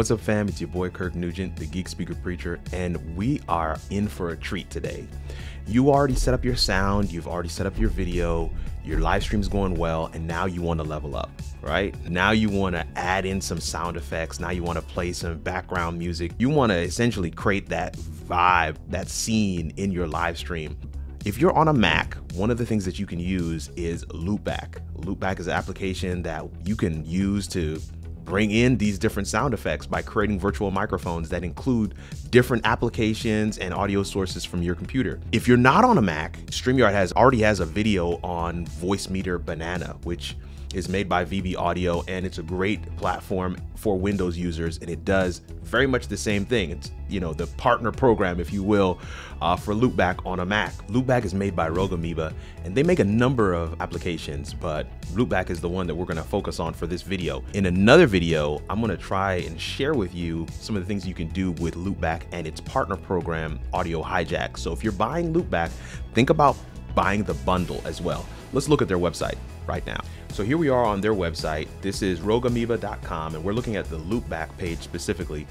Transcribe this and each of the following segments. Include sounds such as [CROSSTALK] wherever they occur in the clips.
What's up, fam? It's your boy Kirk Nugent, the Geek Speaker Preacher, and we are in for a treat today. You already set up your sound, you've already set up your video, your live stream's going well, and now you want to level up, right? Now you want to add in some sound effects, now you want to play some background music. You want to essentially create that vibe, that scene in your live stream. If you're on a Mac, one of the things that you can use is Loopback. Loopback is an application that you can use to bring in these different sound effects by creating virtual microphones that include different applications and audio sources from your computer. If you're not on a Mac, StreamYard has already has a video on Voicemeeter Banana, which is made by VB Audio and it's a great platform for Windows users and it does very much the same thing. It's you know the partner program, if you will, uh, for Loopback on a Mac. Loopback is made by Rogue Amoeba and they make a number of applications, but Loopback is the one that we're going to focus on for this video. In another video, I'm going to try and share with you some of the things you can do with Loopback and its partner program, Audio Hijack. So if you're buying Loopback, think about buying the bundle as well. Let's look at their website right now. So here we are on their website. This is rogueamoeba.com, and we're looking at the loopback page specifically.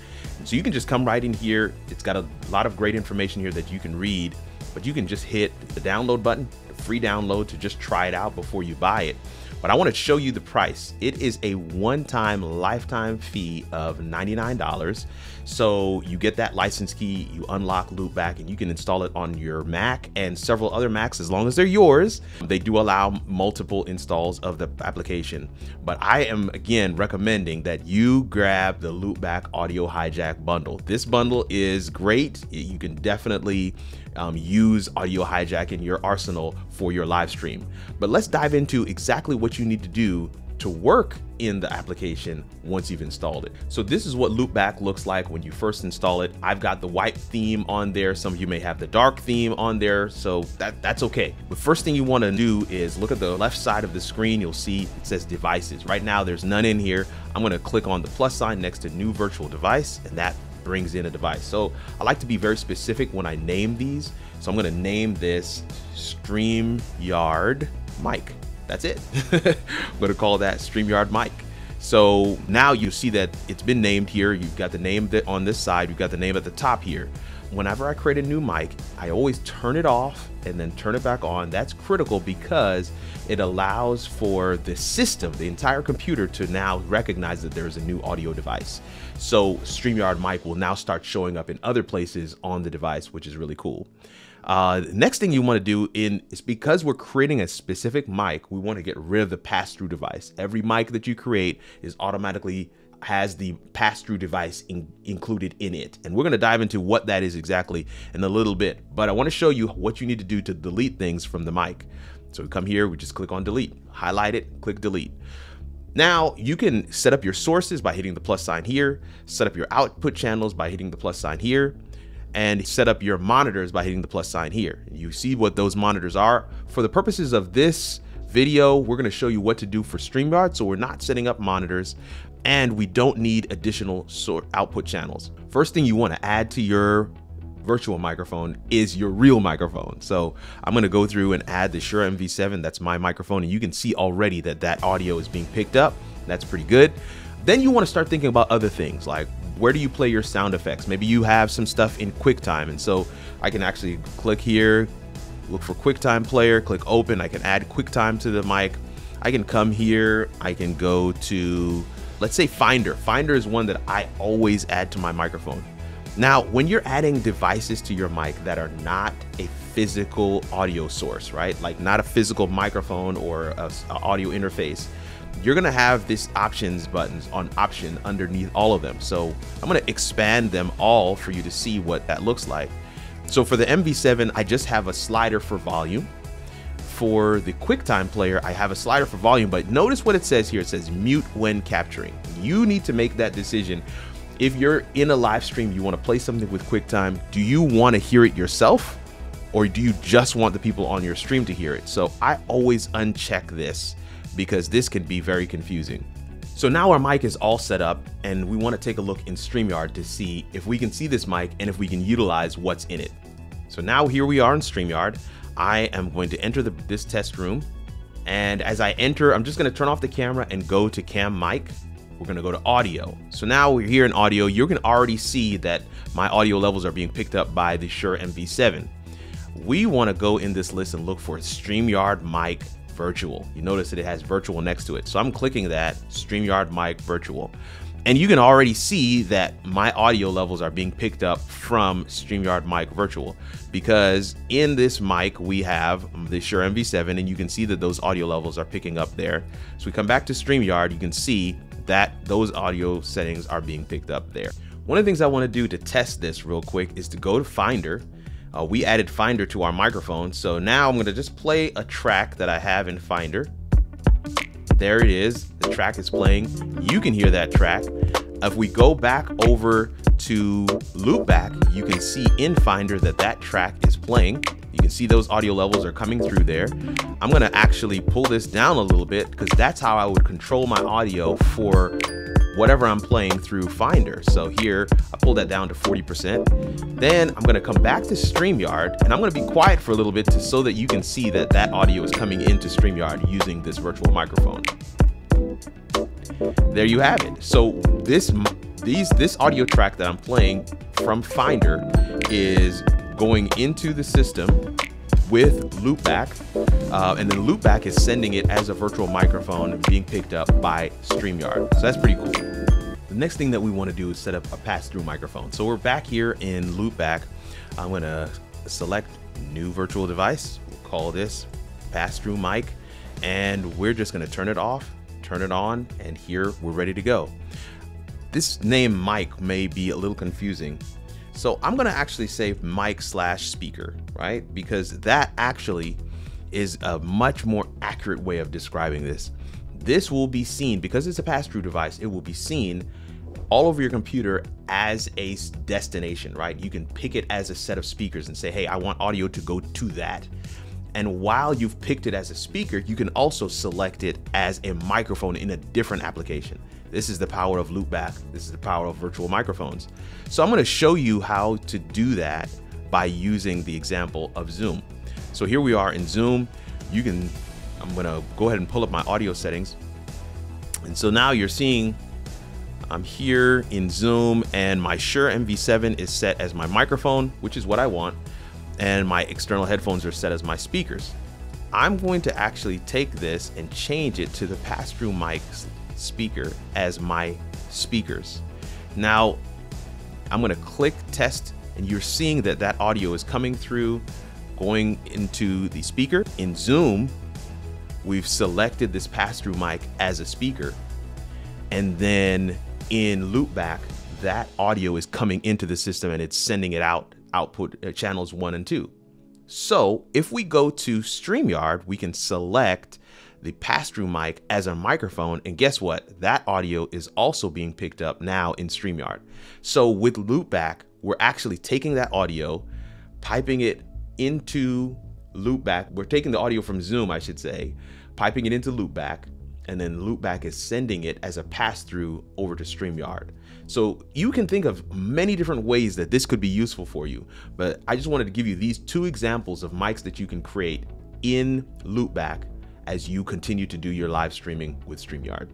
So you can just come right in here. It's got a lot of great information here that you can read, but you can just hit the download button, the free download to just try it out before you buy it but I want to show you the price. It is a one-time lifetime fee of $99. So you get that license key, you unlock Loopback, and you can install it on your Mac and several other Macs as long as they're yours. They do allow multiple installs of the application. But I am again recommending that you grab the Loopback Audio Hijack bundle. This bundle is great. You can definitely um, use audio hijack in your arsenal for your live stream. But let's dive into exactly what you need to do to work in the application once you've installed it. So this is what Loopback looks like when you first install it. I've got the white theme on there. Some of you may have the dark theme on there, so that, that's okay. The first thing you wanna do is look at the left side of the screen. You'll see it says devices. Right now, there's none in here. I'm gonna click on the plus sign next to new virtual device, and that brings in a device. So I like to be very specific when I name these. So I'm gonna name this StreamYard mic. That's it. [LAUGHS] I'm gonna call that StreamYard mic. So now you see that it's been named here. You've got the name on this side. You've got the name at the top here. Whenever I create a new mic, I always turn it off and then turn it back on. That's critical because it allows for the system, the entire computer to now recognize that there is a new audio device. So StreamYard mic will now start showing up in other places on the device, which is really cool. Uh, next thing you want to do in is because we're creating a specific mic, we want to get rid of the pass-through device. Every mic that you create is automatically has the pass-through device in, included in it. And we're going to dive into what that is exactly in a little bit. But I want to show you what you need to do to delete things from the mic. So we come here, we just click on delete, highlight it, click delete. Now you can set up your sources by hitting the plus sign here, set up your output channels by hitting the plus sign here, and set up your monitors by hitting the plus sign here. You see what those monitors are. For the purposes of this video, we're gonna show you what to do for StreamYard, so we're not setting up monitors and we don't need additional sort output channels. First thing you wanna add to your virtual microphone is your real microphone. So I'm gonna go through and add the Shure MV7, that's my microphone, and you can see already that that audio is being picked up. That's pretty good. Then you wanna start thinking about other things like where do you play your sound effects? Maybe you have some stuff in QuickTime. And so I can actually click here, look for QuickTime player, click open. I can add QuickTime to the mic. I can come here. I can go to, let's say Finder. Finder is one that I always add to my microphone. Now, when you're adding devices to your mic that are not a physical audio source, right? Like not a physical microphone or a, a audio interface, you're gonna have this options buttons on option underneath all of them. So I'm gonna expand them all for you to see what that looks like. So for the MV7, I just have a slider for volume. For the QuickTime player, I have a slider for volume, but notice what it says here. It says mute when capturing. You need to make that decision. If you're in a live stream, you wanna play something with QuickTime, do you wanna hear it yourself? Or do you just want the people on your stream to hear it? So I always uncheck this because this can be very confusing. So now our mic is all set up and we want to take a look in StreamYard to see if we can see this mic and if we can utilize what's in it. So now here we are in StreamYard. I am going to enter the, this test room. And as I enter, I'm just going to turn off the camera and go to cam mic. We're gonna go to audio. So now we're here in audio, you can already see that my audio levels are being picked up by the Shure MV7. We wanna go in this list and look for StreamYard Mic Virtual. You notice that it has virtual next to it. So I'm clicking that, StreamYard Mic Virtual. And you can already see that my audio levels are being picked up from StreamYard Mic Virtual because in this mic we have the Shure MV7 and you can see that those audio levels are picking up there. So we come back to StreamYard, you can see that those audio settings are being picked up there. One of the things I want to do to test this real quick is to go to Finder. Uh, we added Finder to our microphone. So now I'm going to just play a track that I have in Finder there it is. The track is playing. You can hear that track. If we go back over to loopback, you can see in Finder that that track is playing. You can see those audio levels are coming through there. I'm gonna actually pull this down a little bit because that's how I would control my audio for whatever I'm playing through Finder. So here, I pull that down to 40%. Then I'm gonna come back to StreamYard and I'm gonna be quiet for a little bit to, so that you can see that that audio is coming into StreamYard using this virtual microphone. There you have it. So this these this audio track that I'm playing from Finder is going into the system with loopback, uh, and then loopback is sending it as a virtual microphone being picked up by StreamYard. So that's pretty cool. The next thing that we want to do is set up a pass-through microphone. So we're back here in loopback. I'm going to select new virtual device. We'll call this pass-through mic, and we're just going to turn it off, turn it on, and here we're ready to go. This name mic may be a little confusing, so I'm gonna actually say mic slash speaker, right? Because that actually is a much more accurate way of describing this. This will be seen, because it's a pass-through device, it will be seen all over your computer as a destination, right? You can pick it as a set of speakers and say, hey, I want audio to go to that. And while you've picked it as a speaker, you can also select it as a microphone in a different application. This is the power of loopback. This is the power of virtual microphones. So I'm gonna show you how to do that by using the example of Zoom. So here we are in Zoom. You can, I'm gonna go ahead and pull up my audio settings. And so now you're seeing I'm here in Zoom and my Shure MV7 is set as my microphone, which is what I want. And my external headphones are set as my speakers. I'm going to actually take this and change it to the pass-through mics speaker as my speakers. Now, I'm going to click test and you're seeing that that audio is coming through, going into the speaker. In Zoom, we've selected this pass-through mic as a speaker. And then in loopback, that audio is coming into the system and it's sending it out, output uh, channels one and two. So if we go to StreamYard, we can select the pass-through mic as a microphone. And guess what? That audio is also being picked up now in StreamYard. So with Loopback, we're actually taking that audio, piping it into Loopback. We're taking the audio from Zoom, I should say, piping it into Loopback, and then Loopback is sending it as a pass-through over to StreamYard. So you can think of many different ways that this could be useful for you, but I just wanted to give you these two examples of mics that you can create in Loopback as you continue to do your live streaming with StreamYard.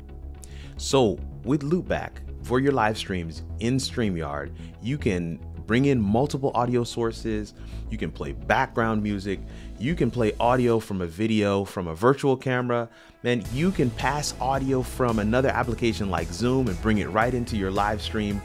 So with Loopback, for your live streams in StreamYard, you can bring in multiple audio sources, you can play background music, you can play audio from a video, from a virtual camera, and you can pass audio from another application like Zoom and bring it right into your live stream.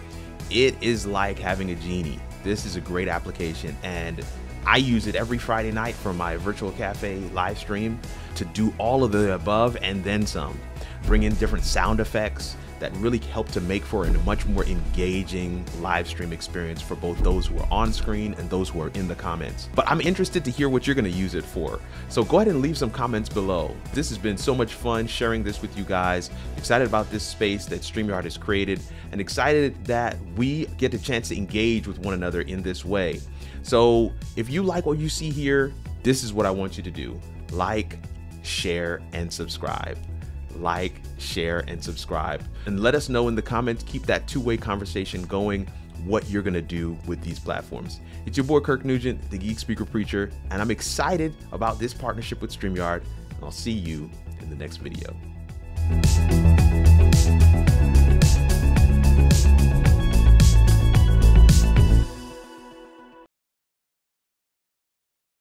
It is like having a genie. This is a great application and I use it every Friday night for my virtual cafe live stream to do all of the above and then some. Bring in different sound effects that really help to make for a much more engaging live stream experience for both those who are on screen and those who are in the comments. But I'm interested to hear what you're gonna use it for. So go ahead and leave some comments below. This has been so much fun sharing this with you guys. Excited about this space that StreamYard has created and excited that we get a chance to engage with one another in this way. So if you like what you see here, this is what I want you to do. Like, share, and subscribe. Like, share, and subscribe. And let us know in the comments, keep that two-way conversation going, what you're gonna do with these platforms. It's your boy Kirk Nugent, the Geek Speaker Preacher, and I'm excited about this partnership with StreamYard, and I'll see you in the next video.